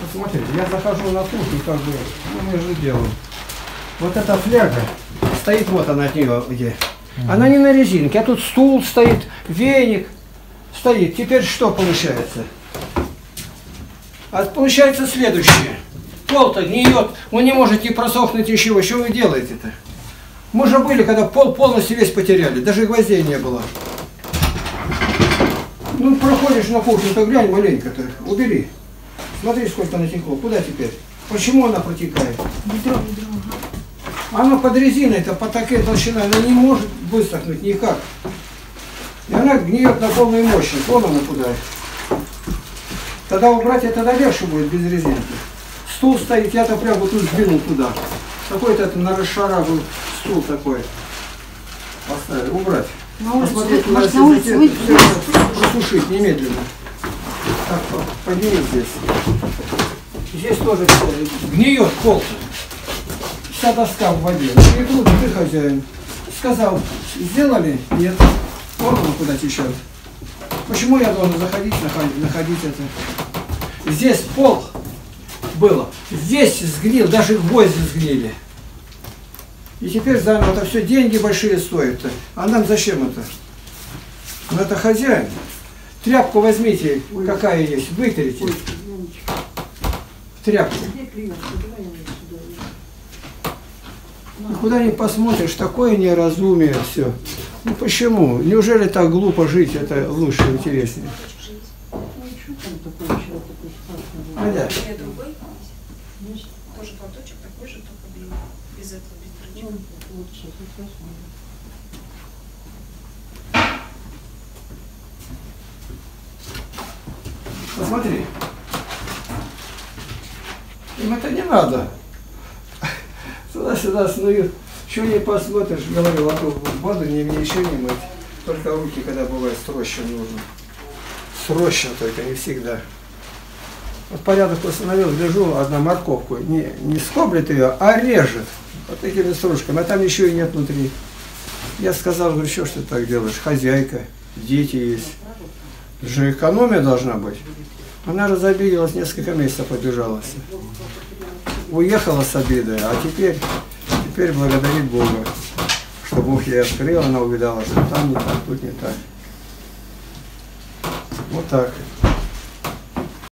Вот смотрите, я захожу на кухню, как бы, ну, между делом. Вот эта фляга, стоит вот она от нее где. Она не на резинке, а тут стул стоит, веник стоит. Теперь что получается? А получается следующее. Пол-то гниет, он не может не просохнуть ничего. Что вы делаете-то? Мы же были, когда пол полностью весь потеряли, даже гвоздей не было. Ну, проходишь на кухню, то глянь маленько-то, убери. Смотри, сколько натекло. Куда теперь? Почему она протекает? Ведро, ведро. Она под резиной-то, по такой толщине, она не может высохнуть никак. И она гниет на полную мощность. Вон она куда. Тогда убрать это легче будет без резинки. Стул стоит, я-то прям вот тут сдвинул туда. Какой-то это на расшара был стул такой. Поставили. Убрать. На улицу, Посмотреть, куда может, на улицу все выйти? просушить немедленно. Так, подними здесь. Здесь тоже гниет пол. Вся доска в воде. И тут ты хозяин. Сказал, сделали? Нет. Он куда течет. Почему я должен заходить, находить, находить это? Здесь пол было. Здесь сгнил, даже гвозди сгнили. И теперь заново это все деньги большие стоят. -то. А нам зачем это? Ну это хозяин. Тряпку возьмите, какая есть, вытрите. Тряпку. Ну, Куда ни посмотришь, такое неразумие все. Ну почему? Неужели так глупо жить, это лучше, интереснее? Надя, Другой. Тоже платочек такой же, только белый. Без этого, без дрочек. посмотри. Им это не надо. Сюда-сюда снуют. Что не посмотришь, говорю, а то воду не мне еще не мыть. Только руки, когда бывает срочно нужно. Срочно только, не всегда. Вот порядок установил, гляжу, одна морковку, не, не скоблит ее, а режет. Вот такими стружками, а там еще и нет внутри. Я сказал, говорю, что ты так делаешь? Хозяйка, дети есть. Же экономия должна быть. Она разобиделась, несколько месяцев побежалась. Уехала с обидой, а теперь, теперь благодарит Бога, что Бог ей открыл, она увидала, что там не так, тут не так. Вот так.